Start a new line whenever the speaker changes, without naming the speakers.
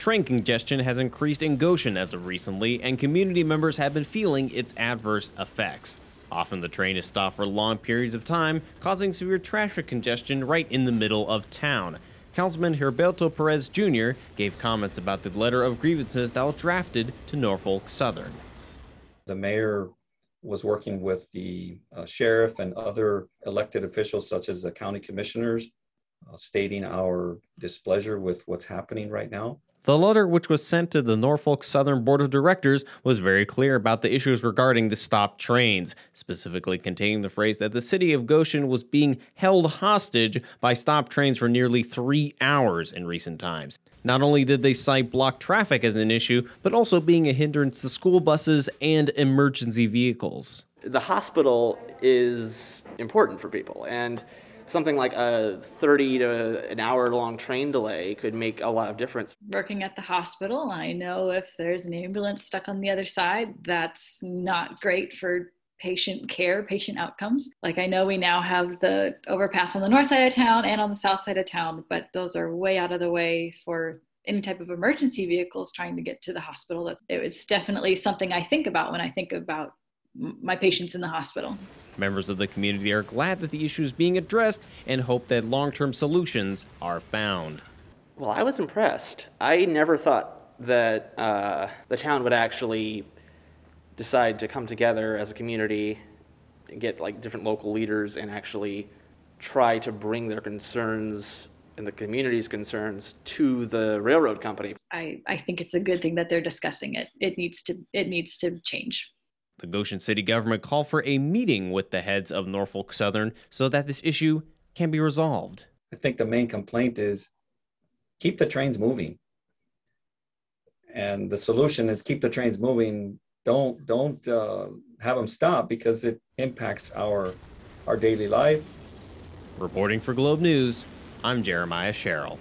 Train congestion has increased in Goshen as of recently, and community members have been feeling its adverse effects. Often the train is stopped for long periods of time, causing severe traffic congestion right in the middle of town. Councilman Gilberto Perez Jr. gave comments about the letter of grievances that was drafted to Norfolk Southern.
The mayor was working with the uh, sheriff and other elected officials, such as the county commissioners, Uh, stating our displeasure with what's happening right now.
The letter, which was sent to the Norfolk Southern Board of Directors, was very clear about the issues regarding the stopped trains, specifically containing the phrase that the city of Goshen was being held hostage by stopped trains for nearly three hours in recent times. Not only did they cite blocked traffic as an issue, but also being a hindrance to school buses and emergency vehicles.
The hospital is important for people, and something like a 30 to an hour long train delay could make a lot of difference.
Working at the hospital, I know if there's an ambulance stuck on the other side, that's not great for patient care, patient outcomes. Like I know we now have the overpass on the north side of town and on the south side of town, but those are way out of the way for any type of emergency vehicles trying to get to the hospital. That's it's definitely something I think about when I think about my patients in the hospital.
Members of the community are glad that the issue is being addressed and hope that long term solutions are found.
Well, I was impressed. I never thought that uh, the town would actually decide to come together as a community and get like different local leaders and actually try to bring their concerns and the community's concerns to the railroad company.
I, I think it's a good thing that they're discussing it. It needs to it needs to change.
The Goshen City government called for a meeting with the heads of Norfolk Southern so that this issue can be resolved.
I think the main complaint is keep the trains moving. And the solution is keep the trains moving. Don't don't uh, have them stop because it impacts our our daily life.
Reporting for Globe News, I'm Jeremiah Sherrill.